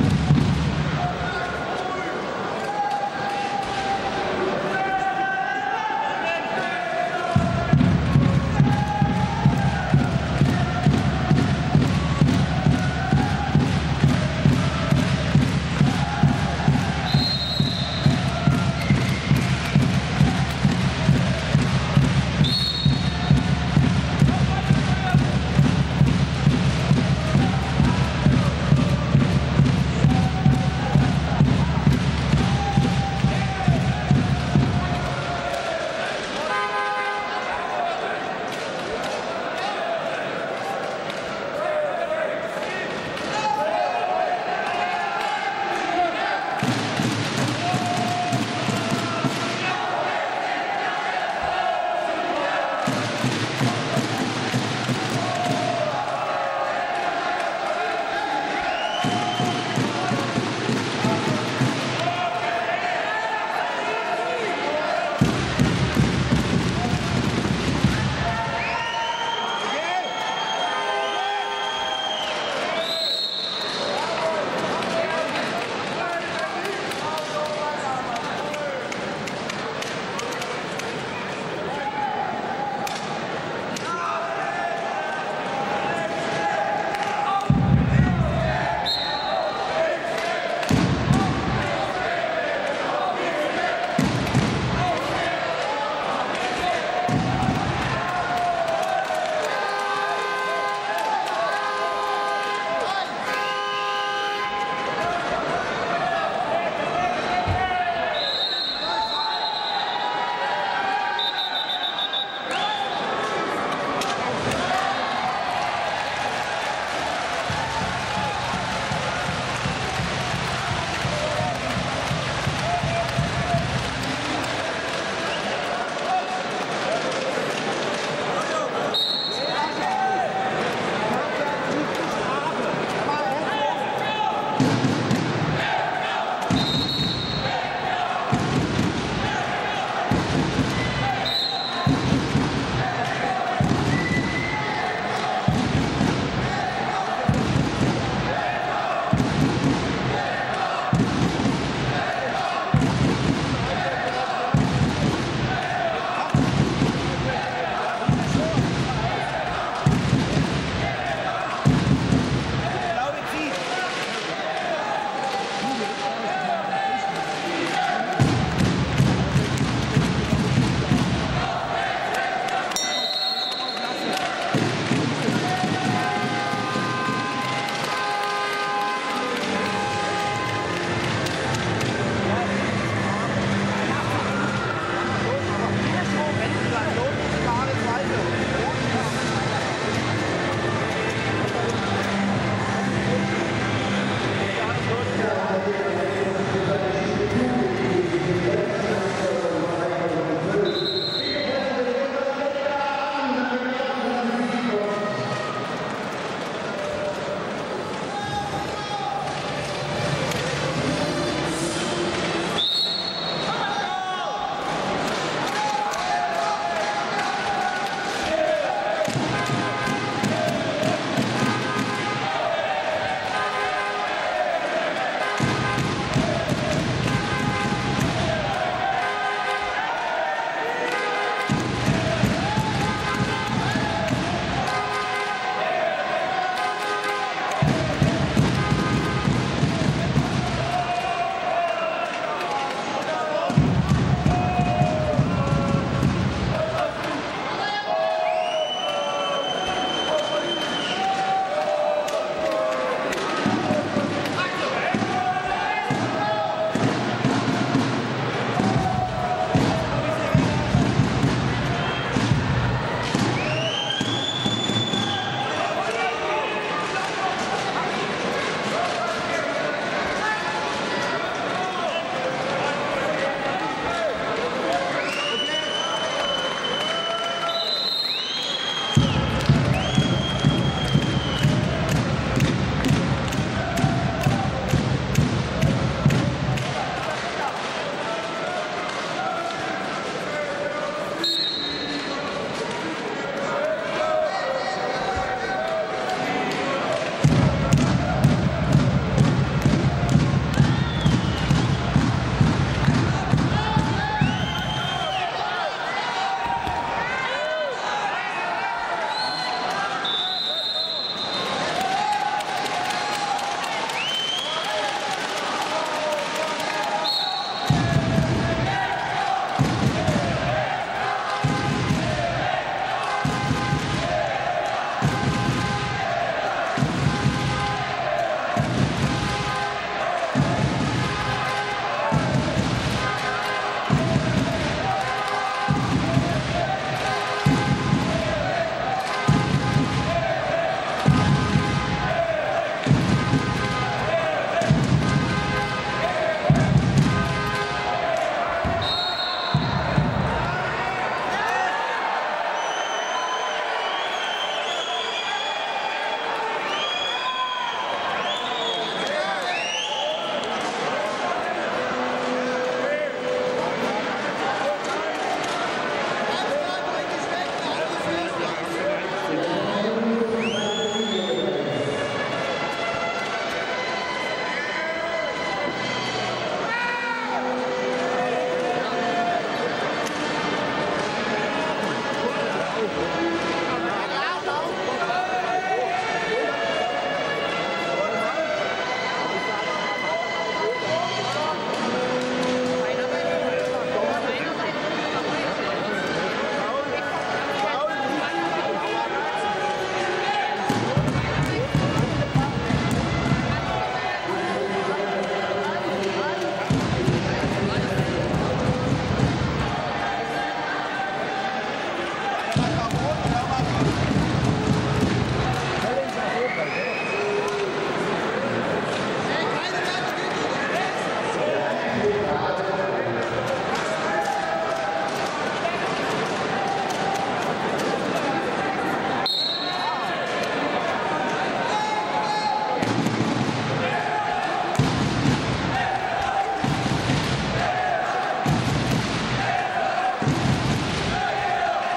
you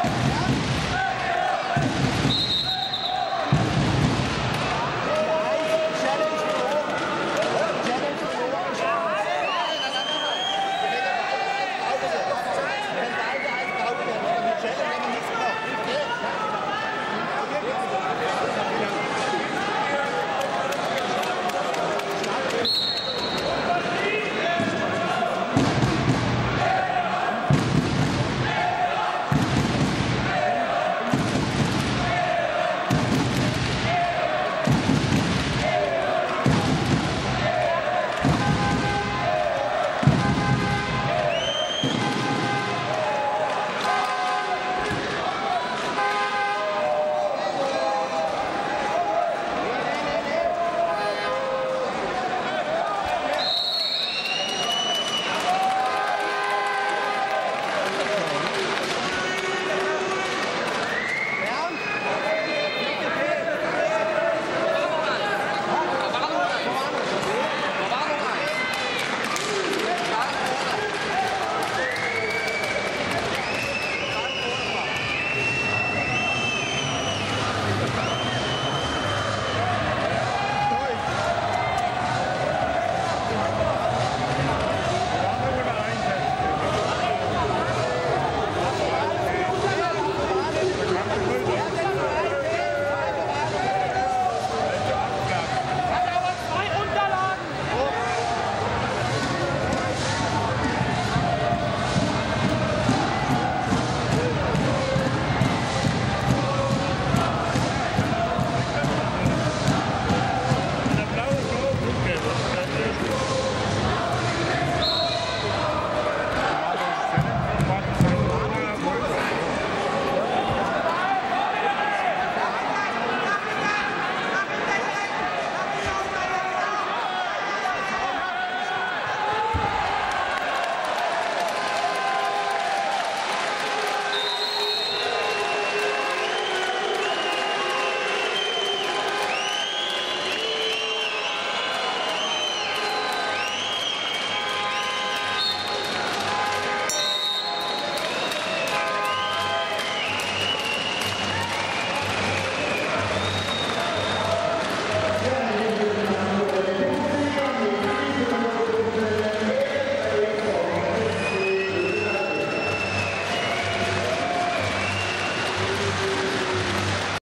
Woo!